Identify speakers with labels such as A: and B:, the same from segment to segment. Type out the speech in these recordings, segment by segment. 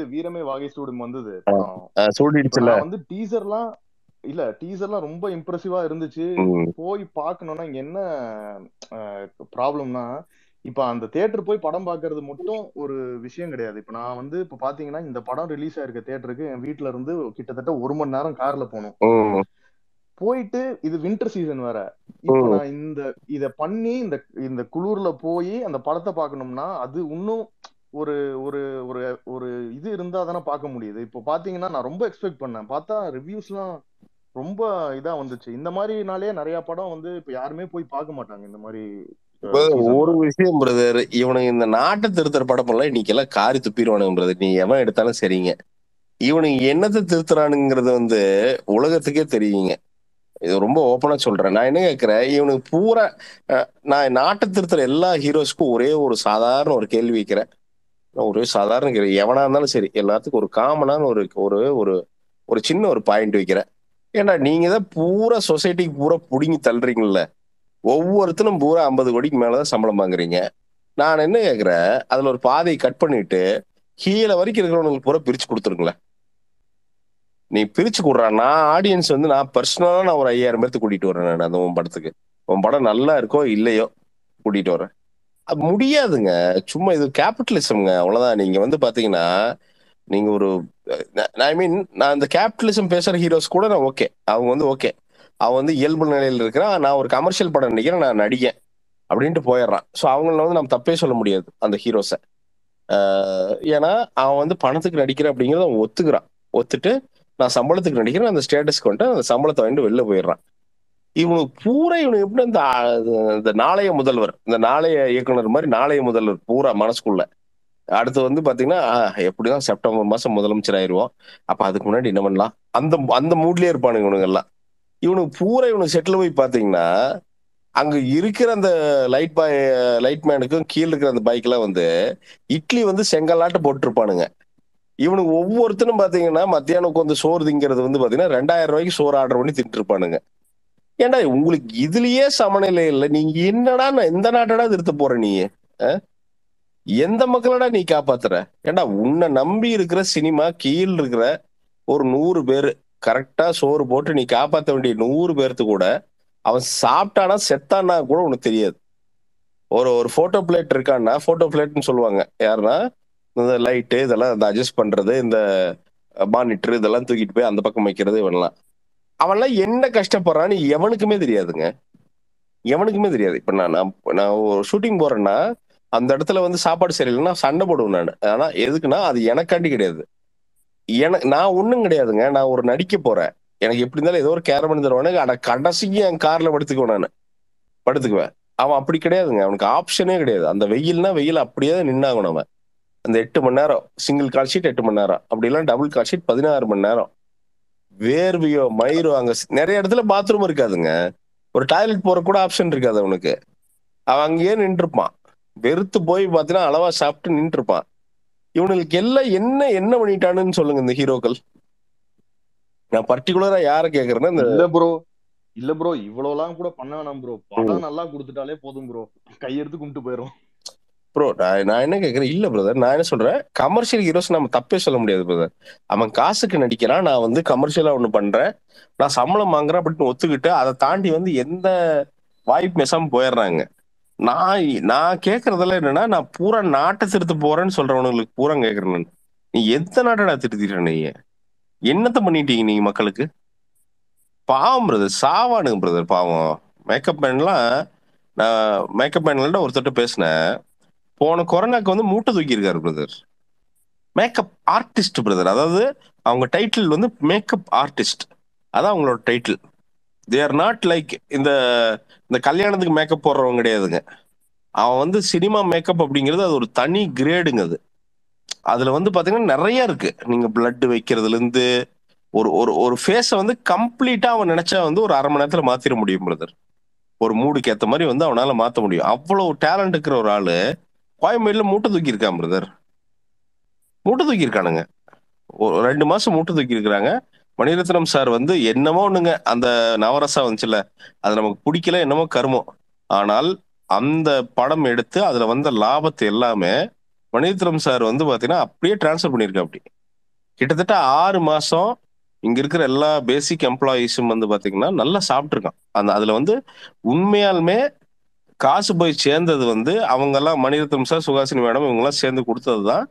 A: இது வீரமே வாகை சூடும் வந்தது.
B: சூடிடுச்சுல.
A: வந்து டீசர்லாம் இல்ல டீசர்லாம் ரொம்ப இம்ப்ரெசிவா இருந்துச்சு. போய் பார்க்கணும்னா இங்க என்ன ப்ராப்ளம்னா இப்ப அந்த தியேட்டர் போய் படம் பார்க்கிறது மட்டும் ஒரு விஷயம் கிடையாது. இப்ப நான் வந்து இப்ப பாத்தீங்கன்னா இந்த படம் ரிலீஸ் ஆயிருக்க தியேட்டருக்கு என் வீட்ல இருந்து கிட்டத்தட்ட ஒரு மணி நேரம் கார்ல போகணும்.
B: ம்,
A: போயிட்டு இது வின்டர் சீசன் வேற. இப்ப. நான் இந்த இத பண்ணி இந்த இந்த குளூர்ல போய் அந்த படத்தை பார்க்கணும்னா அது இன்னும் ஒரு ஒரு ஒரு இது இருந்தா தானே பார்க்க முடியுது. இப்போ பாத்தீங்கன்னா நான் ரொம்ப எக்ஸ்பெக்ட் பண்ணேன். பார்த்தா ரிவ்யூஸ்லாம் ரொம்ப இதா வந்துச்சு. இந்த மாதிரினாலே நிறைய படம் வந்து இப்ப யாருமே போய் பார்க்க மாட்டாங்க இந்த மாதிரி
B: ஒரு விஷயம் பிரதர் இவனுக்கு இந்த நாட்டை திருத்துற படம் எல்லாம் இன்னைக்கு எல்லாம் காரி துப்பிடுவானுங்க பிரதர் நீ எவன் எடுத்தாலும் சரிங்க. இவனுக்கு என்னத்தை திருத்துறானுங்கிறது வந்து உலகத்துக்கே தெரியுங்க. இது ரொம்ப ஓப்பனா சொல்றேன். நான் என்ன கேட்கிறேன்? இவனுக்கு பூரா நான் நாட்டை திருத்துற எல்லா ஹீரோஸ்க்கும் ஒரே ஒரு சாதாரண ஒரு கேள்வி வைக்கிறேன் ஒரு சாதாரண கேள்வி எவனா இருந்தாலும் சரி எல்லாத்துக்கும் ஒரு காமனான ஒரு ஒரு ஒரு ஒரு சின்ன ஒரு பாயிண்ட் வைக்கிறேன். ஏன்னா நீங்க தான் பூரா சொசைட்டிக்கு பூரா புடுங்கி தள்ளுறீங்கல்ல. ஒவ்வொருத்தரும் பூரா ஐம்பது கோடிக்கு மேலதான் சம்பளம் வாங்குறீங்க. நான் என்ன கேக்குறேன் அதுல ஒரு பாதையை கட் பண்ணிட்டு கீழே வரைக்கும் இருக்கிறவங்களுக்கு பூரா பிரிச்சு கொடுத்துருங்களேன். நீ பிரிச்சு கொடுறா. நான் ஆடியன்ஸ் வந்து நான் பர்சனலா நான் ஒரு ஐயாயிரம் பேர்த்து கூட்டிட்டு வரேன் நான் அந்த உன் படத்துக்கு. உன் படம் நல்லா இருக்கோ இல்லையோ கூட்டிட்டு வரேன். முடியாதுங்க. சும்மா இது கேபிட்டலிசம்ங்க அவ்வளவுதான். நீங்க வந்து பாத்தீங்கன்னா நீங்க ஒரு ஐ மீன் நான் இந்த கேபிட்டலிசம் பேசுற ஹீரோஸ் கூட நான் ஓகே அவங்க வந்து ஓகே அவன் வந்து இயல்பு நிலையில் இருக்கிறான். நான் ஒரு கமர்ஷியல் படம் நடிக்கிறேன். நான் நடிகேன் அப்படின்ட்டு போயிடுறான். ஸோ அவங்கள வந்து நம்ம தப்பே சொல்ல முடியாது அந்த ஹீரோஸை ஏன்னா அவன் வந்து பணத்துக்கு நடிக்கிறேன் அப்படிங்கிறத அவன் ஒத்துக்கிறான். ஒத்துட்டு நான் சம்பளத்துக்கு நடிக்கிறேன். அந்த ஸ்டேட்டஸ்க்கு வந்துட்டு அந்த சம்பளத்தை வாங்கிட்டு வெளில போயிடுறான். இவனுக்கு பூரா இவனுக்கு எப்படி இந்த இந்த நாளைய முதல்வர் இந்த நாளைய இயக்குனர் மாதிரி நாளைய முதல்வர் பூரா மனசுக்குள்ள. அடுத்து வந்து பாத்தீங்கன்னா எப்படிதான் செப்டம்பர் மாசம் முதலமைச்சர் ஆயிருவோம். அப்ப அதுக்கு முன்னாடி என்ன பண்ணலாம்? அந்த அந்த மூட்லயே இருப்பானுங்க இவனுங்க எல்லாம் இவனுக்கு பூரா இவனுக்கு செட்டில் போய் பாத்தீங்கன்னா அங்க இருக்கிற அந்த லைட் பாய் லைட் மேனுக்கும் கீழே இருக்கிற அந்த பைக்லாம் வந்து இட்லி வந்து செங்கல்லாட்டு போட்டிருப்பானுங்க. இவனுக்கு ஒவ்வொருத்தனும் பாத்தீங்கன்னா மத்தியானம் கொஞ்சம் சோறு திங்கிறது வந்து பாத்தீங்கன்னா ரெண்டாயிரம் ரூபாய்க்கு சோறு ஆர்டர் பண்ணி திட்டு இருப்பானுங்க. ஏன்டா உங்களுக்கு இதுலயே சமநிலை இல்லை. நீங்க என்னடா நான் எந்த நாட்டடா திருத்த போற நீ? எந்த மக்களடா நீ காப்பாத்துற? ஏன்டா உன்னை நம்பி இருக்கிற சினிமா கீழ் இருக்கிற ஒரு நூறு பேர் கரெக்டா சோறு போட்டு நீ காப்பாத்த வேண்டிய நூறு பேர்த்து கூட அவன் சாப்பிட்டானா செத்தானா கூட உனக்கு தெரியாது. ஒரு ஒரு போட்டோ பிளேட் இருக்கான்னா போட்டோ பிளேட்னு சொல்லுவாங்க. யாருன்னா இந்த லைட்டு இதெல்லாம் இந்த அட்ஜஸ்ட் பண்றது இந்த மானிட்டர் இதெல்லாம் தூக்கிட்டு போய் அந்த பக்கம் வைக்கிறது இவன்லாம். அவன்லாம் என்ன கஷ்டப்படுறான்னு எவனுக்குமே தெரியாதுங்க. எவனுக்குமே தெரியாது. இப்ப நான் நான் நான் ஒரு ஷூட்டிங் போறேன்னா அந்த இடத்துல வந்து சாப்பாடு சரியில்லைன்னா சண்டை போடுவேன் நான். ஆனா எதுக்குன்னா அது எனக்காண்டி கிடையாது. எனக்கு நான் ஒன்றும் கிடையாதுங்க. நான் ஒரு நடிக்க போறேன். எனக்கு எப்படி இருந்தாலும் ஏதோ ஒரு கேர் பண்ணி தருவானு ஆனா கடைசிக்கு என் கார்ல படுத்துக்குவேன் நான். படுத்துக்குவேன். அவன் அப்படி கிடையாதுங்க. அவனுக்கு ஆப்ஷனே கிடையாது. அந்த வெயில்னா வெயில் அப்படியே நின்னாகணும் அவன் அந்த எட்டு மணி நேரம் சிங்கிள் கால் ஷீட் எட்டு மணி நேரம். அப்படிலாம் டபுள் கால் ஷீட் பதினாறு மணி நேரம். வேர்வையோ மயிரோ அங்க நிறைய இடத்துல பாத்ரூம் இருக்காதுங்க. ஒரு டாய்லெட் போற கூட ஆப்ஷன் இருக்காது அவனுக்கு. அவன் அங்கேயே நின்றுப்பான். வெறுத்து போய் பாத்தீங்கன்னா அளவா சாப்பிட்டு நின்றுப்பான். இவனுக்கு எல்லாம் என்ன என்ன பண்ணிட்டானுன்னு சொல்லுங்க இந்த ஹீரோக்கள். நான் பர்டிகுலரா யார கேக்குறேன்னா இந்த
A: இல்ல ப்ரோ இல்ல ப்ரோ இவ்வளவுலாம் கூட பண்ண வேணாம் ப்ரோ படம் நல்லா கொடுத்துட்டாலே போதும் ப்ரோ கையெடுத்து கும்பிட்டு போயிரும்.
B: ப்ரோ நான் நான் என்ன கேட்குறேன் இல்ல பிரதர் நான் என்ன சொல்றேன்? கமர்ஷியல் ஹீரோஸ் நம்ம தப்பே சொல்ல முடியாது பிரதர் அவன் காசுக்கு நடிக்கிறான். நான் வந்து கமர்ஷியலா ஒண்ணு பண்றேன். நான் சம்பளம் வாங்குறேன் அப்படின்னு ஒத்துக்கிட்டு அதை தாண்டி வந்து எந்த வாய்ப்பு மெசாம போயிடுறாங்க. நான் நான் கேட்கறதெல்லாம் என்னன்னா நான் பூரா நாட்டை திருத்த போறேன்னு சொல்றவனுங்களுக்கு பூரா கேட்கறேன் நீ எந்த நாட்டை திருத்திட்ட நீ என்னத்த பண்ணிட்டீங்க நீங்க மக்களுக்கு? பாவம் பிரதர் சாவானுங்க பிரதர் பாவம். மேக்கப் மேன்லாம் நான் மேக்கப் மேன்ல ஒருத்தர்கிட்ட பேசினேன். போன கொரோனாக்கு வந்து மூட்டை தூக்கியிருக்காரு பிரதர் மேக்கப் ஆர்டிஸ்ட் பிரதர் அதாவது அவங்க டைட்டில் வந்து மேக்கப் ஆர்டிஸ்ட் அதான் அவங்களோட title they are not like இந்த இந்த கல்யாணத்துக்கு மேக்கப் போடுறவங்க கிடையாதுங்க. அவன் வந்து சினிமா மேக்கப் அப்படிங்கிறது அது ஒரு தனி கிரேடுங்க அது. அதுல வந்து பாத்தீங்கன்னா நிறைய இருக்கு. நீங்க பிளட் வைக்கிறதுல இருந்து ஒரு ஒரு ஒரு ஃபேஸை வந்து கம்ப்ளீட்டா அவன் நினைச்சா வந்து ஒரு அரை மணி நேரத்துல மாத்திர முடியும் பிரதர் ஒரு மூடுக்கு ஏத்த மாதிரி வந்து அவனால மாத்த முடியும். அவ்வளவு டேலண்ட் இருக்கிற ஒரு ஆளு கோயம்பேடுல மூட்டை தூக்கி இருக்கான் பிரதர் மூட்டை தூக்கி இருக்கானுங்க ஒரு ரெண்டு மாசம் மூட்டை தூக்கி இருக்கிறாங்க மணிரத்னம் சார் வந்து என்னமோ ஒண்ணுங்க அந்த நவரசா வந்துச்சுல அது நமக்கு பிடிக்கல என்னமோ கருமம் ஆனால் அந்த படம் எடுத்து அதுல வந்த லாபத்தை எல்லாமே மணிரத்னம் சார் வந்து பாத்தீங்கன்னா அப்படியே டிரான்ஸ்ஃபர் பண்ணியிருக்கா அப்படி. கிட்டத்தட்ட ஆறு மாசம் இங்க இருக்கிற எல்லா பேசிக் எம்ப்ளாயீஸும் வந்து பாத்தீங்கன்னா நல்லா சாப்பிட்டுருக்கான். அந்த அதுல வந்து உண்மையாலுமே காசு போய் சேர்ந்தது வந்து அவங்க எல்லாம் மணிரத்னம் சார் சுகாசினி மேடம் இவங்க எல்லாம் சேர்ந்து கொடுத்தது தான்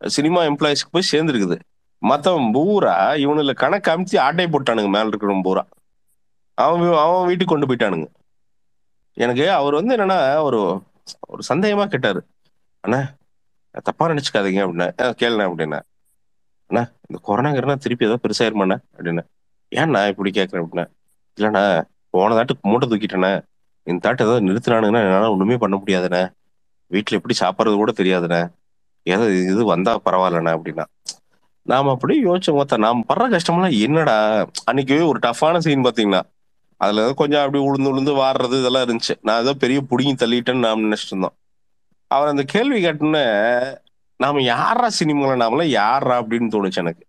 B: சினிமா எம்ப்ளாயிஸ்க்கு போய் சேர்ந்துருக்குது. மத்தவன் பூரா இவனுல கணக்கு அமுத்தி ஆட்டை போட்டானுங்க மேல இருக்கிறவன் பூரா. அவன் அவன் வீட்டுக்கு கொண்டு போயிட்டானுங்க. எனக்கு அவர் வந்து என்னன்னா ஒரு ஒரு சந்தேகமா கேட்டாரு. அண்ணா தப்பா நினைச்சுக்காதீங்க அப்படின்னா கேளுண்ணே அப்படின்னா அண்ணா இந்த கொரோனா கிரணா திருப்பி ஏதோ பெருசாயிருமாண்ணா அப்படின்னு ஏன்னா இப்படி கேட்கறேன் அப்படின்னா இல்லைண்ணா போன தாட்டு மூட்டை தூக்கிட்டேண்ணே இந்த தாட்டு ஏதாவது நிறுத்தினானுங்கன்னா என்னால ஒண்ணுமே பண்ண முடியாதுண்ணே. வீட்டுல எப்படி சாப்பிட்றது கூட தெரியாதுண்ணே. ஏதோ இது வந்தா பரவாயில்லண்ணே அப்படின்னா. நாம அப்படியே யோசிச்சோம் மொத்தம் நாம் படுற கஷ்டம்லாம் என்னடா? அன்னைக்கு ஒரு டஃப்பான சீன் பார்த்தீங்கன்னா அதில் ஏதோ கொஞ்சம் அப்படி உளுந்து உளுந்து வாடுறது இதெல்லாம் இருந்துச்சு. நான் ஏதோ பெரிய புடிங்கி தள்ளிட்டேன்னு நாம் நினைச்சிட்டு இருந்தோம். அவர் அந்த கேள்வி கேட்டோன்னே நாம யாரா சினிமாவில் நாமலாம் யாரா அப்படின்னு தோணுச்சு எனக்கு.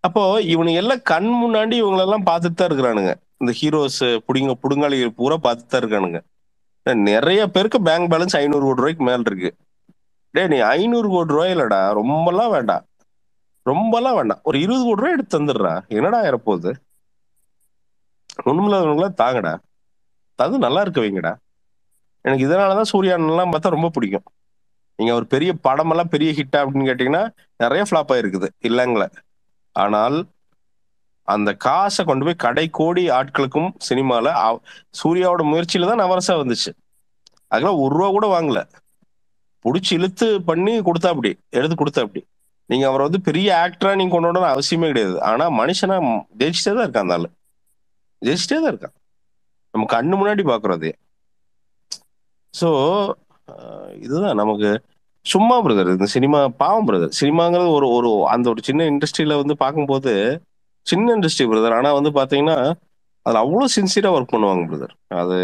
B: அப்போ இவனுங்க எல்லாம் கண் முன்னாடி இவங்களெல்லாம் பார்த்துட்டு தான் இருக்கிறானுங்க. இந்த ஹீரோஸ் புடிங்க புடுங்காளிகள் பூரா பார்த்துதான் இருக்கானுங்க. நிறைய பேருக்கு பேங்க் பேலன்ஸ் ஐநூறு கோடி ரூபாய்க்கு மேல இருக்கு. டேய் நீ ஐநூறு கோடி ரூபாய் இல்லடா. ரொம்பலாம் வேண்டாம். ரொம்பலாம் வேண்டாம். ஒரு இருபது கோடி ரூபாய் எடுத்து தந்துடுறா. என்னடா இறப்போகுது ஒண்ணுமில்லாதவங்களா தாங்கடா. அது நல்லா இருக்க வைங்கடா. எனக்கு இதனாலதான் சூர்யானெல்லாம் பார்த்தா ரொம்ப பிடிக்கும். நீங்க ஒரு பெரிய படமெல்லாம் பெரிய ஹிட்டா அப்படின்னு கேட்டீங்கன்னா நிறைய ஃபிளாப் ஆயிருக்குது. இல்லைங்களே. ஆனால் அந்த காசை கொண்டு போய் கடை கோடி ஆட்களுக்கும் சினிமால சூர்யாவோட முயற்சியில தான் நவரசா வந்துச்சு. அதெல்லாம் ஒரு ரூபா கூட வாங்கல. புடிச்சு இழுத்து பண்ணி கொடுத்தா அப்படி எடுத்து கொடுத்தா அப்படி நீங்க அவரை வந்து பெரிய ஆக்டரா நீங்க கொண்டு வரணும்னு அவசியமே கிடையாது. ஆனா மனுஷனா ஜெயிச்சுட்டே தான் இருக்கான் அந்த ஆளு. ஜெயிச்சுட்டே தான் இருக்கான். நம்ம கண்ணு முன்னாடி பாக்குறோம் அதே ஸோ இதுதான் நமக்கு சும்மா பிரதர் இந்த சினிமா பாவம் பிரதர் சினிமாங்கிறது ஒரு ஒரு அந்த ஒரு சின்ன இண்டஸ்ட்ரியில வந்து பார்க்கும்போது சின்ன இண்டஸ்ட்ரி பிரதர் ஆனா வந்து பாத்தீங்கன்னா அதுல அவ்வளவு சின்சியரா ஒர்க் பண்ணுவாங்க பிரதர் அது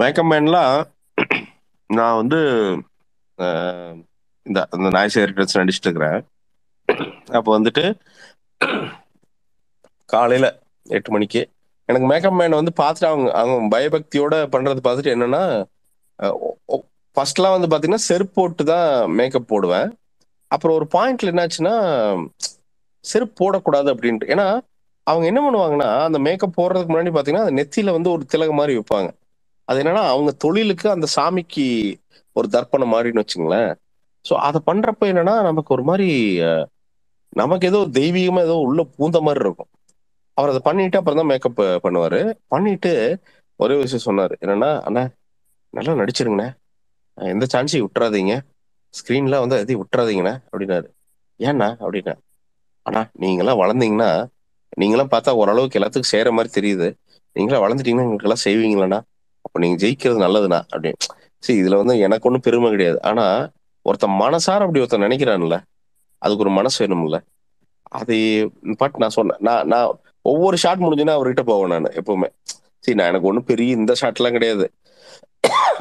B: மேக்கப் மேன்லாம் நான் வந்து இந்த இந்த நாய்ஸ் சேரிட்டர்ஸ் நடிச்சிட்டு இருக்கிறேன். அப்போ வந்துட்டு காலையில எட்டு மணிக்கு எனக்கு மேக்கப் மேன் வந்து பார்த்துட்டு அவங்க அவங்க பயபக்தியோட பண்றது பார்த்துட்டு என்னன்னா ஃபர்ஸ்ட்லாம் வந்து பார்த்தீங்கன்னா செருப்பு போட்டு தான் மேக்கப் போடுவேன். அப்புறம் ஒரு பாயிண்ட்ல என்னாச்சுன்னா செருப்பு போடக்கூடாது அப்படின்ட்டு. ஏன்னா அவங்க என்ன பண்ணுவாங்கன்னா அந்த மேக்கப் போடுறதுக்கு முன்னாடி பாத்தீங்கன்னா அந்த நெத்தியில வந்து ஒரு திலக மாதிரி வைப்பாங்க. அது என்னன்னா அவங்க தொழிலுக்கு அந்த சாமிக்கு ஒரு தர்ப்பணம் மாதிரின்னு வச்சுங்களேன். ஸோ அதை பண்றப்ப என்னன்னா நமக்கு ஒரு மாதிரி நமக்கு ஏதோ தெய்வீகமா ஏதோ உள்ள பூந்த மாதிரி இருக்கும். அவர் அதை பண்ணிட்டு அப்புறம் தான் மேக்கப் பண்ணுவாரு. பண்ணிட்டு ஒரே விஷயம் சொன்னார். என்னன்னா அண்ணா நல்லா நடிச்சிருங்கண்ணே. எந்த சான்ஸையும் விட்டுறாதீங்க. ஸ்க்ரீன்லாம் வந்து எதையும் விட்டுறாதீங்கண்ணே. அப்படின்னாரு. ஏன்னா அப்படின்னா அண்ணா நீங்களாம் வளர்ந்தீங்கன்னா நீங்களாம் பார்த்தா ஓரளவுக்கு எல்லாத்துக்கும் செய்யற மாதிரி தெரியுது. நீங்களாம் வளர்ந்துட்டீங்கன்னா எங்களுக்கு எல்லாம் செய்வீங்களாண்ணா? அப்ப நீங்க ஜெயிக்கிறது நல்லதுண்ணா அப்படின்னு சரி இதுல வந்து எனக்கு ஒன்றும் பெருமை கிடையாது. ஆனா ஒருத்தன் மனசார அப்படி ஒருத்தன் நினைக்கிறான்ல அதுக்கு ஒரு மனசு வேணும்ல. அது பட் நான் சொன்னேன் நான் நான் ஒவ்வொரு ஷாட் முடிஞ்சுன்னா அவர்கிட்ட போவேன் நான் எப்பவுமே. சரி நான் எனக்கு ஒன்றும் பெரிய இந்த ஷாட்லாம் கிடையாது.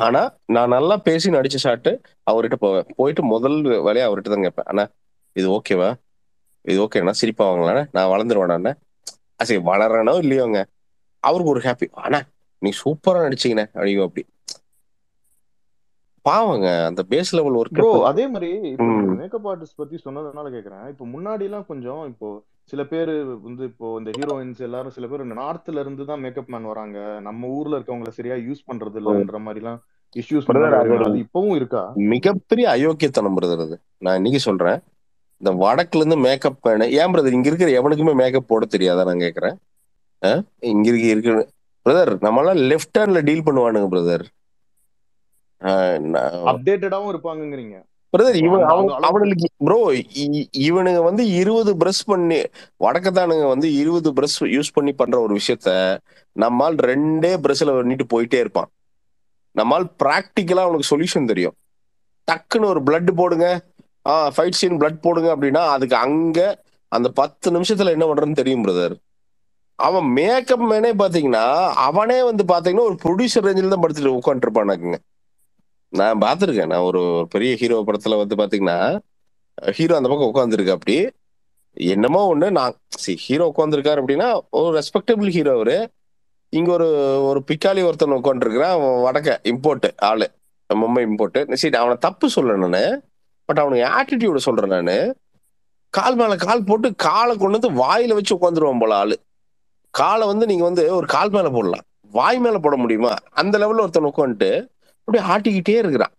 B: ஆனா நான் நல்லா பேசி நடிச்ச ஷாட்டு அவர்கிட்ட போவேன். போயிட்டு முதல் வேலையை அவர்கிட்ட தான் கேட்பேன். அண்ணா இது ஓகேவா? இது ஓகேண்ணா சிரிப்பா வாங்கலாண்ணே நான் வளர்ந்துருவேண்ணா சரி வளர்றேனோ இல்லையோங்க அவருக்கு ஒரு ஹாப்பி அண்ணா நீ சூப்பரா நடிச்சீங்கண்ணே அப்படிங்க அப்படி. பாவங்க அந்த பேஸ் லெவல் ஒர்க்
A: ப்ரோ அதே மாதிரி. மேக்கப் ஆர்டிஸ்ட் பத்தி சொன்னதுனால கேக்குறேன். இப்போ முன்னாடி எல்லாம் கொஞ்சம் இப்போ சில பேர் வந்து இப்போ இந்த ஹீரோயின்ஸ் எல்லாரும் சில பேர் நார்த்ல இருந்து தான் மேக்கப் மேன் வராங்க. நம்ம ஊர்ல இருக்கவங்கள சரியா யூஸ் பண்றது இல்லன்ற மாதிரி எல்லாம் இஷ்யூஸ் இப்பவும் இருக்கா?
B: மிகப்பெரிய அயோக்கியத்தனம் நான் இன்னைக்கு சொல்றேன். இந்த வடக்குல இருந்து மேக்கப் மேனு ஏன் பிரதர் இங்க இருக்கிற எவனுக்குமே மேக்கப் போட தெரியாதா நான் கேக்குறேன்? இங்க இருக்கு இருக்கு. பிரதர் நம்மளாம் லெஃப்ட் ஹேண்ட்ல டீல் பண்ணுவானுங்க பிரதர்
A: அப்டேட்டடாவும் இருப்பாங்கங்கிறீங்க.
B: பிரதர் இவன் அவனுக்கு ப்ரோ இவனுங்க வந்து இருபது பிரஷ் பண்ணி வடக்கத்தானுங்க வந்து இருபது பிரஷ் யூஸ் பண்ணி பண்ற ஒரு விஷயத்த நம்மால் ரெண்டே பிரஷ்ல பண்ணிட்டு போயிட்டே இருப்பான். நம்மால் பிராக்டிக்கலா அவனுக்கு சொல்யூஷன் தெரியும். டக்குன்னு ஒரு blood போடுங்க. ஃபைட் சீன் பிளட் போடுங்க அப்படின்னா அதுக்கு அங்க அந்த பத்து நிமிஷத்துல என்ன பண்றதுன்னு தெரியும் பிரதர் அவன் மேக்கப் மேனே பாத்தீங்கன்னா அவனே வந்து பாத்தீங்கன்னா ஒரு ப்ரொடியூசர் ரேஞ்சில் தான் படுத்துட்டு உட்காந்துருப்பானாக்குங்க நான் பார்த்துருக்கேன் நான் ஒரு ஒரு பெரிய ஹீரோ படத்துல வந்து பாத்தீங்கன்னா ஹீரோ அந்த பக்கம் உட்காந்துருக்கு அப்படி. என்னமோ ஒண்ணு நான் சரி ஹீரோ உட்காந்துருக்காரு அப்படின்னா ஒரு ரெஸ்பெக்டபிள் ஹீரோ அவரு. இங்க ஒரு ஒரு பிக்காலி ஒருத்தன் உட்காந்துருக்கிறான் அவன் வடக்க இம்போர்ட் ஆளு. மும்பை இம்போர்ட் சரி அவனை தப்பு சொல்ல நான். பட் அவனுக்கு ஆட்டிடியூட சொல்றேன் நானு. கால் மேல கால் போட்டு காலை கொண்டு வந்து வாயில வச்சு உட்காந்துருவான் போல ஆளு. காலை வந்து நீங்க வந்து ஒரு கால் மேல போடலாம். வாய் மேல போட முடியுமா? அந்த லெவல்ல ஒருத்தன் உட்காந்துட்டு அப்படியே ஆட்டிக்கிட்டே இருக்கிறான்.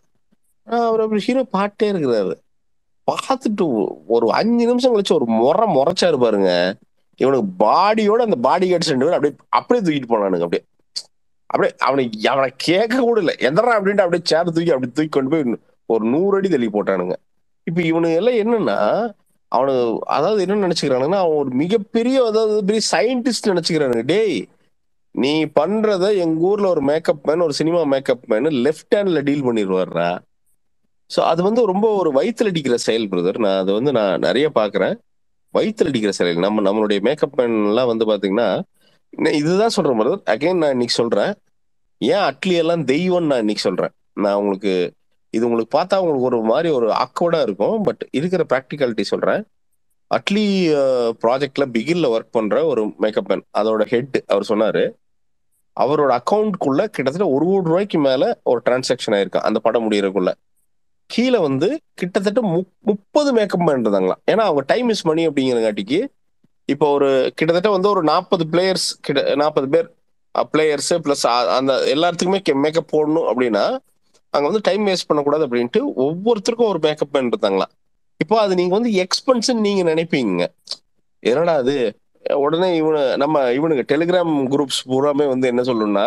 B: அவர் அப்படி ஹீரோ பாட்டே இருக்கிறாரு. பார்த்துட்டு ஒரு அஞ்சு நிமிஷம் கழிச்சு ஒரு முறை முறைச்சா பாருங்க. இவனுக்கு பாடியோட அந்த பாடி கார்ட்ஸ் ரெண்டு பேரும் அப்படியே அப்படியே தூக்கிட்டு போனானுங்க அப்படியே. அப்படியே அவனை அவனை கேட்க கூட இல்லை. எந்தரா அப்படின்ட்டு அப்படியே சேர் தூக்கி அப்படி தூக்கி கொண்டு போய் ஒரு நூறு அடி தள்ளி போட்டானுங்க. இப்ப இவனுங்க எல்லாம் என்னன்னா அவனு அதாவது என்ன நினைச்சுக்கிறானுங்கன்னா அவன் ஒரு மிகப்பெரிய அதாவது பெரிய சயின்டிஸ்ட் நினைச்சுக்கிறானுங்க. டேய் நீ பண்றத எங்க ஊர்ல ஒரு மேக்கப் மேன் ஒரு சினிமா மேக்கப் மேன் லெஃப்ட் ஹேண்ட்ல டீல் பண்ணிடுவார்ரா ஸோ அது வந்து ரொம்ப ஒரு வயிற்றுல அடிக்கிற செயல் பிரதர் நான் அதை வந்து நான் நிறைய பாக்குறேன். வயிற்றுல அடிக்கிற செயல். நம்ம நம்மளுடைய மேக்கப் மேன் எல்லாம் வந்து பாத்தீங்கன்னா இதுதான் சொல்றேன் பிரதர் அகைன் நான் இன்னைக்கு சொல்றேன். ஏன் அட்லி எல்லாம் தெய்வம் நான் இன்னைக்கு சொல்றேன். நான் உங்களுக்கு இது உங்களுக்கு பார்த்தா உங்களுக்கு ஒரு மாதிரி ஒரு ஆக்வர்டா இருக்கும். பட் இருக்கிற ப்ராக்டிகாலிட்டி சொல்றேன். அட்லி ப்ராஜெக்ட்ல பிகில்ல ஒர்க் பண்ற ஒரு மேக்கப் மேன் அதோட ஹெட் அவர் சொன்னாரு. அவரோட அக்கௌண்ட்குள்ள கிட்டத்தட்ட ஒரு கோடி ரூபாய்க்கு மேல ஒரு டிரான்சாக்ஷன் ஆயிருக்கான் அந்த படம் முடியறதுக்குள்ள. கீழே வந்து கிட்டத்தட்ட மு- முப்பது மேக்கப் மேன் இருந்தாங்களாம். ஏன்னா அவங்க டைம் இஸ் மணி அப்படிங்கிறங்காட்டிக்கு இப்போ ஒரு கிட்டத்தட்ட வந்து ஒரு நாற்பது பிளேயர்ஸ் கிட்ட நாற்பது பேர் பிளேயர்ஸ் பிளஸ் அந்த எல்லாத்துக்குமே மேக்கப் போடணும் அப்படின்னா அங்க வந்து டைம் வேஸ்ட் பண்ணக்கூடாது அப்படின்ட்டு ஒவ்வொருத்தருக்கும் ஒரு மேக்கப் மேன் இருந்தாங்களா? இப்போ அது நீங்க வந்து எக்ஸ்பென்ஸ் நீங்க நினைப்பீங்க. என்னடா அது? உடனே இவனு நம்ம இவனுக்கு டெலிகிராம் குரூப்ஸ் பூராமே வந்து என்ன சொல்லணும்னா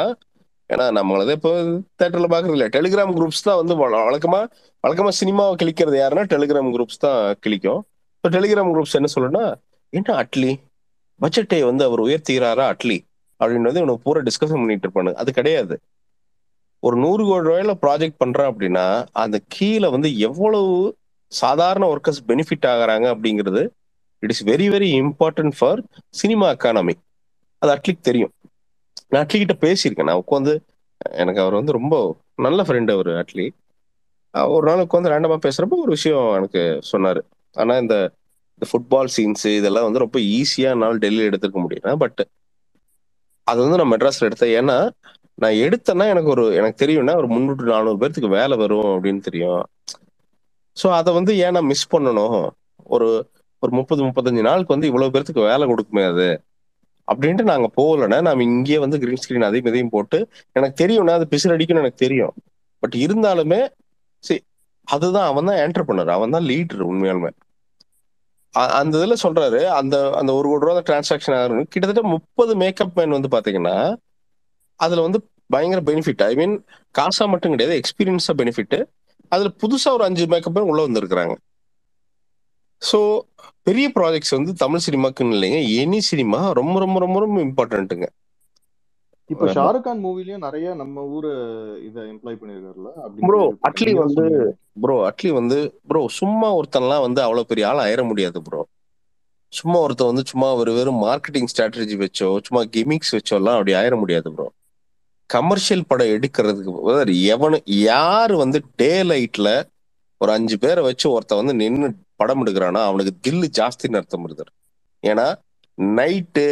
B: ஏன்னா நம்மளதே இப்போ தேட்டர்ல பாக்குறது இல்ல டெலிகிராம் குரூப்ஸ் தான் வந்து வழக்கமா வழக்கமா சினிமாவை கிளிக்கிறது யாருன்னா டெலிகிராம் குரூப்ஸ் தான் கிளிக்கும் இப்போ டெலிகிராம் குரூப்ஸ் என்ன சொல்லணும்னா என்ன அட்லி? பட்ஜெட்டை வந்து அவர் உயர்த்துகிறாரா அட்லி? அப்படின்னு வந்து இவனுக்கு பூரா டிஸ்கஷன் பண்ணிட்டு இருப்பானு அது கிடையாது. ஒரு நூறு கோடி ரூபாயில ப்ராஜெக்ட் பண்றேன் அப்படின்னா அந்த கீழே வந்து எவ்வளவு சாதாரண ஒர்க்கர்ஸ் பெனிஃபிட் ஆகுறாங்க அப்படிங்கிறது it is very very important for cinema economy அது அட்லிக் தெரியும். நான் அட்லிக்கிட்ட பேசியிருக்கேன். நான் உட்காந்து எனக்கு அவர் வந்து ரொம்ப நல்ல ஃப்ரெண்ட் அவர் அட்லி. ஒரு நாள் உட்காந்து ரேண்டமா பேசுறப்போ ஒரு விஷயம் எனக்கு சொன்னாரு. ஆனா இந்த இந்த ஃபுட்பால் சீன்ஸ் இதெல்லாம் வந்து ரொம்ப ஈஸியா என்னால் டெல்லியில் எடுத்துக்க முடியும் பட் அது வந்து நான் மெட்ராஸ்ல எடுத்தேன். ஏன்னா நான் எடுத்தேன்னா எனக்கு ஒரு எனக்கு தெரியும்னா ஒரு முந்நூற்று நானூறு பேர்த்துக்கு வேலை வரும் அப்படின்னு தெரியும். ஸோ அதை வந்து ஏன் நான் மிஸ் பண்ணணும்? ஒரு ஒரு முப்பது முப்பத்தஞ்சு நாளுக்கு வந்து இவ்வளவு பேர்த்துக்கு வேலை கொடுக்குமே அது. அப்படின்ட்டு நாங்க போகலன்னா நம்ம இங்கேயே வந்து கிரீன் ஸ்கிரீன் அதையும் இதையும் போட்டு எனக்கு தெரியும்னா அது பிசில் அடிக்கும்னு எனக்கு தெரியும். பட் இருந்தாலுமே சரி அதுதான் அவன் தான் என்டர்பிரனர் அவன் தான் லீடர் உண்மையாலுமே. அந்த இதுல சொல்றாரு அந்த அந்த ஒரு கோடி ரூபா டிரான்சாக்ஷன் ஆகணும் கிட்டத்தட்ட முப்பது மேக்கப் மேன் வந்து பாத்தீங்கன்னா அதுல வந்து பயங்கர பெனிஃபிட் ஐ மீன் காசா மட்டும் கிடையாது எக்ஸ்பீரியன்ஸா பெனிஃபிட் அதுல புதுசா ஒரு அஞ்சு மேக்கப் உள்ள வந்திருக்கிறாங்க. ஸோ பெரிய ப்ராஜெக்ட்ஸ் வந்து தமிழ் சினிமாக்குன்னு இல்லைங்க. எனி சினிமா ரொம்ப ரொம்ப ரொம்ப ரொம்ப இம்பார்ட்டன்ட்டுங்க
A: இப்ப ஷாருக் கான் மூவிலயும் நிறைய நம்ம ஊரு இத எம்ப்ளாய் பண்ணிருக்காருல்ல
B: ப்ரோ அட்லி வந்து ப்ரோ அட்லி வந்து ப்ரோ சும்மா ஒருத்தன்லாம் வந்து அவ்வளவு பெரிய ஆள் ஆயிட முடியாது ப்ரோ சும்மா ஒருத்தன் வந்து சும்மா ஒரு வெறும் மார்க்கெட்டிங் ஸ்ட்ராட்டஜி வச்சோ சும்மா கிமிக்ஸ் வச்சோலாம் அப்படி ஆயிட முடியாது ப்ரோ கமர்ஷியல் படம் எடுக்கிறதுக்கு எவனு யாரு வந்து டே லைட்ல ஒரு அஞ்சு பேரை வச்சு ஒருத்தன் வந்து நின்று படம் எடுக்கிறானா அவனுக்கு தில்லு ஜாஸ்தின்னு அர்த்தம் வருது. ஏன்னா நைட்டு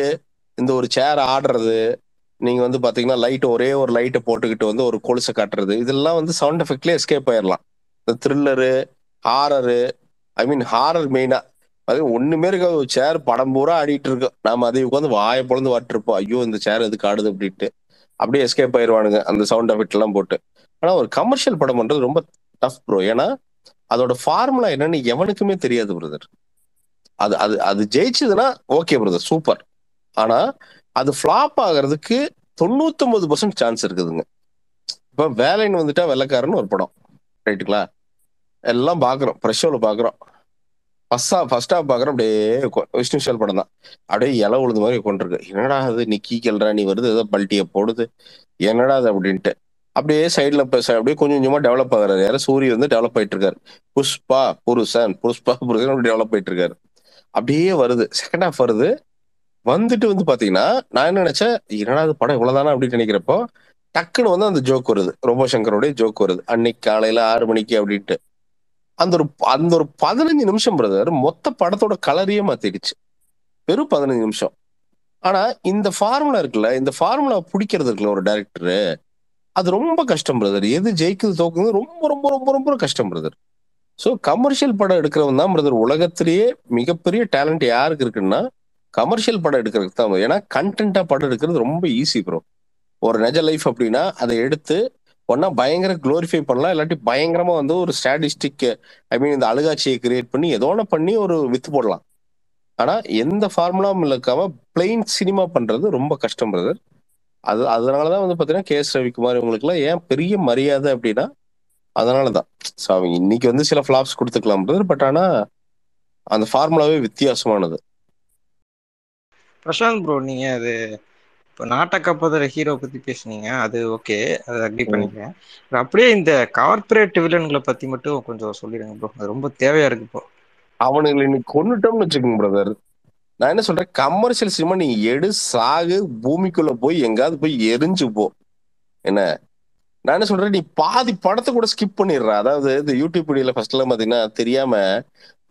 B: இந்த ஒரு சேர் ஆடுறது நீங்க வந்து பாத்தீங்கன்னா லைட் ஒரே ஒரு லைட்டை போட்டுக்கிட்டு வந்து ஒரு கொலுசை காட்டுறது இதெல்லாம் வந்து சவுண்ட் எஃபெக்ட்லயே எஸ்கேப் ஆயிடலாம் இந்த thriller horror I mean horror மெயினா அது ஒண்ணுமே இருக்காது ஒரு சேர் படம் பூரா ஆடிட்டு இருக்கோம் நாம அதை உட்காந்து வாயை பொழந்து வாட்டிருப்போம் ஐயோ இந்த சேர் எதுக்கு ஆடுது அப்படின்ட்டு. அப்படியே எஸ்கேப் ஆயிடுவானுங்க அந்த சவுண்ட் எஃபெக்ட் எல்லாம் போட்டு. ஆனா ஒரு கமர்ஷியல் படம் பண்றது ரொம்ப டஃப் ப்ரோ ஏன்னா அதோட ஃபார்முலா என்னன்னு எவனுக்குமே தெரியாது பிரதர் அது அது அது ஜெயிச்சதுன்னா ஓகே பிரதர் சூப்பர் ஆனா அது ஃபிளாப் ஆகிறதுக்கு தொண்ணூத்தொன்பது பர்சன்ட் சான்ஸ் இருக்குதுங்க. இப்ப வேலைன்னு வந்துட்டா வெள்ளக்காரன்னு ஒரு படம். ரைட்டுங்களா எல்லாம் பாக்குறோம். ப்ரெஷோல பாக்குறோம். ஃபர்ஸ்ட் ஹாஃப் ஃபர்ஸ்ட் ஹாஃப் பாக்குறோம் அப்படியே விஷ்ணு விஷால் படம் தான். அப்படியே இலை உழுது மாதிரி கொண்டிருக்கு என்னடா அது நிக்கி கெல்றா நீ வருது ஏதோ பல்ட்டிய போடுது. என்னடா அது அப்படின்ட்டு. அப்படியே சைடில் அப்படியே கொஞ்சம் கொஞ்சமா டெவலப் ஆகிறாரு. யாரும் சூரிய வந்து டெவலப் ஆயிட்டு இருக்காரு புஷ்பா புருஷன் புஷ்பா புருஷன் அப்படி டெவலப் ஆயிட்டு இருக்காரு அப்படியே வருது. செகண்ட் ஹாஃப் வருது. வந்துட்டு வந்து பாத்தீங்கன்னா நான் என்ன நினைச்சேன் என்னடா இது படம் இவ்வளவுதானா அப்படின்னு நினைக்கிறப்போ டக்குன்னு வந்து அந்த ஜோக் வருது. ரோபோ சங்கருடைய ஜோக் வருது. அன்னைக்கு காலையில ஆறு மணிக்கு அப்படின்ட்டு. அந்த ஒரு அந்த ஒரு பதினஞ்சு நிமிஷம் பிரதர் மொத்த படத்தோட கலரையே மாத்திடுச்சு வெறும் பதினஞ்சு நிமிஷம். ஆனா இந்த ஃபார்முலா இருக்குல்ல இந்த ஃபார்முலா பிடிக்கிறது இருக்குல்ல ஒரு டைரக்டர் அது ரொம்ப கஷ்டம் பிரதர் எது ஜெயிக்குது தோக்குது ரொம்ப ரொம்ப ரொம்ப ரொம்ப கஷ்டம் பிரதர் ஸோ கமர்ஷியல் படம் எடுக்கிறவன் தான் பிரதர் உலகத்திலேயே மிகப்பெரிய டேலண்ட் யாருக்கு இருக்குன்னா கமர்ஷியல் படம் எடுக்கிறதுக்கு தான் ஏன்னா கண்டென்ட்டா படம் எடுக்கிறது ரொம்ப ஈஸி ப்ரோ ஒரு நெஜ லைஃப் அப்படின்னா அதை எடுத்து ஒன்னா பயங்கர குளோரிஃபை பண்ணலாம். இல்லாட்டி பயங்கரமா வந்து ஒரு ஸ்டாட்டிஸ்டிக் ஐ மீன் இந்த அழுகாட்சியை கிரியேட் பண்ணி ஏதோ ஒன்று பண்ணி ஒரு வித்து போடலாம். ஆனா எந்த ஃபார்முலாவும் இல்லாம பிளெயின் சினிமா பண்றது ரொம்ப கஷ்டம் பிரதர் அது அதனாலதான் வந்து பாத்தீங்கன்னா கே எஸ் ரவிக்குமார் இவங்களுக்குலாம் ஏன் பெரிய மரியாதை அப்படின்னா அதனாலதான். ஸோ அவங்க இன்னைக்கு வந்து சில ஃபிளாப்ஸ் கொடுத்துக்கலாம் பிரதர் பட் ஆனா அந்த ஃபார்முலாவே வித்தியாசமானது.
C: பிரசாந்த் ப்ரோ நீங்க அது இப்போ நாட்டக்கப்பதற ஹீரோ பத்தி பேசுனீங்க அது ஓகே அதை அக்ரி பண்ணிக்கிறேன். அப்படியே இந்த கார்பரேட் வில்லன்களை பத்தி மட்டும் கொஞ்சம் சொல்லிடுங்க ப்ரோ அது ரொம்ப தேவையா இருக்கு இப்போ.
B: அவனுங்களை இன்னைக்கு கொண்டுட்டோம்னு வச்சுக்கோங்க பிரதர் நான் என்ன சொல்றேன்? கமர்ஷியல் சினிமா நீ எடு சாகு பூமிக்குள்ள போய் எங்காவது போய் எரிஞ்சு போ. என்ன? நான் என்ன சொல்றேன்? நீ பாதி படத்தை கூட ஸ்கிப் பண்ணிடுற. அதாவது இந்த யூடியூப் வீடியோல ஃபர்ஸ்ட் எல்லாம் பாத்தீங்கன்னா தெரியாம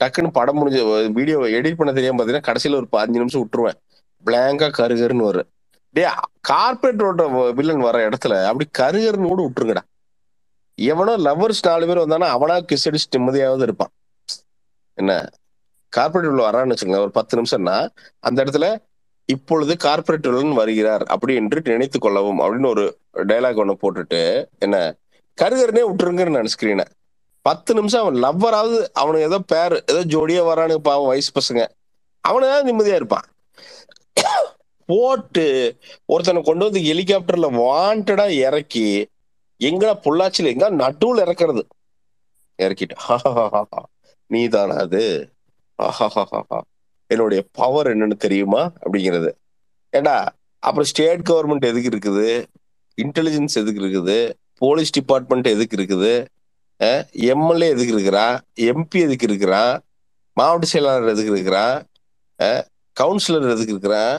B: டக்குன்னு படம் முடிஞ்ச வீடியோ எடிட் பண்ண தெரியாம பாத்தீங்கன்னா கடைசியில ஒரு பதினஞ்சு நிமிஷம் விட்டுருவேன். பிளாங்கா கருகருன்னு வரும். டே கார்பரேட்டோட வில்லன் வர இடத்துல அப்படி கருகருன்னு விட்டுருங்கடா. எவனோ லவ்வர்ஸ் நாலு பேர் வந்தானா அவனா கிஸ் அடிச்சு நிம்மதியாவது இருப்பான். என்ன? கார்பரேட் உள்ள வரான்னு வச்சுக்கோங்க ஒரு பத்து நிமிஷம்னா அந்த இடத்துல இப்பொழுது கார்பரேட் வில்லன் வருகிறார் அப்படி என்று நினைத்து கொள்ளவும் அப்படின்னு ஒரு டைலாக் ஒண்ணு போட்டுட்டு என்ன? கருகருனே விட்டுருங்கன்னு நான் ஸ்கிரீனை பத்து நிமிஷம் அவன் லவ்வராவது அவனுக்கு ஏதோ பேர் ஏதோ ஜோடியா வரானு பாவம் வயசு பசங்க. அவனாவது நிம்மதியா இருப்பான். போட்டு ஒருத்தனை கொண்டு வந்து ஹெலிகாப்டர்ல வாண்டடா இறக்கி எங்கடா பொள்ளாச்சியில எங்க நடுவுல இறக்குறது? இறக்கிட்டு. நீ தானா அது? என்னுடைய பவர் என்னன்னு தெரியுமா? அப்படிங்கிறது. ஏடா அப்புறம் ஸ்டேட் கவர்மெண்ட் எதுக்கு இருக்குது? இன்டெலிஜென்ஸ் எதுக்கு இருக்குது? போலீஸ் டிபார்ட்மெண்ட் எதுக்கு இருக்குது? எம்எல்ஏ எதுக்கு இருக்கிறான் எம்பி எதுக்கு இருக்கிறான் மாவட்ட செயலாளர் எதுக்கு இருக்கிறான் கவுன்சிலர் எதுக்கு இருக்கிறான்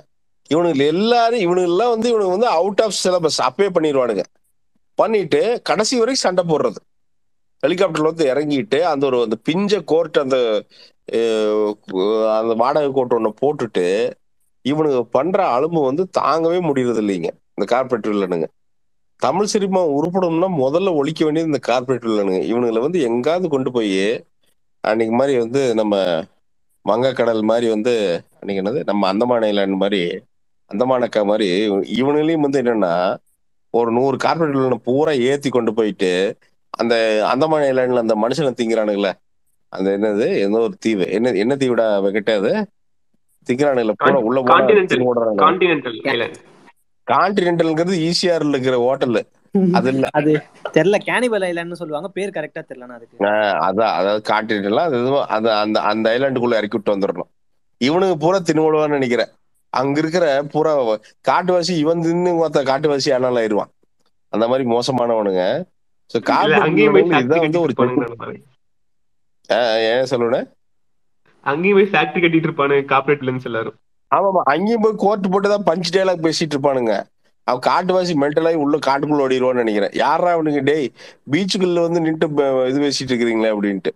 B: இவனுக்கு எல்லாரும் இவனுக்கு எல்லாம் வந்து இவனுக்கு வந்து அவுட் ஆஃப் சிலபஸ் அப்பே பண்ணிடுவானுங்க பண்ணிட்டு கடைசி வரைக்கும் சண்டை போடுறது. ஹெலிகாப்டர்ல வந்து இறங்கிட்டு அந்த ஒரு அந்த பிஞ்ச கோர்ட் அந்த அந்த வாடகை கோர்ட் ஒன்று போட்டுட்டு இவனுங்க பண்ற அலும்பு வந்து தாங்கவே முடியறது இல்லைங்க. இந்த கார்பரேட் வில்லனுங்க தமிழ் சினிமா உருப்படணும்னா முதல்ல ஒழிக்க வேண்டியது இந்த கார்பரேட் வில்லனுங்க இவனுங்களை வந்து எங்காவது கொண்டு போய் அன்னைக்கு மாதிரி வந்து நம்ம வங்கக்கடல் மாதிரி வந்து அன்னைக்கு என்னது? நம்ம அந்தமான மாதிரி அந்தமானக்கா மாதிரி இவனுங்களையும் வந்து என்னன்னா ஒரு நூறு கார்பரேட் பூரா ஏத்தி கொண்டு போயிட்டு அந்த அந்தமான ஐலாண்ட்ல அந்த மனுஷனை திங்கிறானுங்களே. அந்த என்னது? ஏதோ ஒரு தீவு. என்ன என்ன தீவுடா வெங்கட்ட அது? திங்கிறானுங்கள பூரா உள்ள கான்டினென்டல்ங்கிறது ஈசிஆர்ல இருக்கிற ஹோட்டல் அது இல்ல.
D: அது தெரியல கேனிபல் ஐலாண்ட்னு சொல்லுவாங்க. பேர் கரெக்டா தெரியல அதுக்கு.
B: அதான் அதாவது கான்டினென்டல் அது அந்த அந்த அந்த ஐலாண்டுக்குள்ள இறக்கி விட்டு வந்துடணும் இவனுக்கு பூரா தின்னுடுவான்னு நினைக்கிறேன். அங்க இருக்கிற பூரா காட்டுவாசி இவன் தின்னு மொத்த காட்டுவாசி ஆனாலும் ஆயிடுவான் அந்த மாதிரி மோசமானவனுங்க. சோ இதான் வந்து ஒரு ஏன் சொல்லுன?
E: அங்கேயும் போய் ஃபேக்டரி கட்டிட்டு இருப்பானு கார்பரேட் லென்ஸ் எல்லாரும்.
B: ஆமாமா அங்கேயும் போய் கோர்ட் போட்டு தான் பஞ்ச் டேலாக் பேசிட்டு இருப்பானுங்க. அவன் காட்டுவாசி மென்டலாகி உள்ள காட்டுக்குள்ள ஓடிடுவான்னு நினைக்கிறேன். யாரா அவனுக்கு டேய் பீச்சுக்குள்ள வந்து நின்று இது பேசிட்டு இருக்கிறீங்களே அப்படின்ட்டு.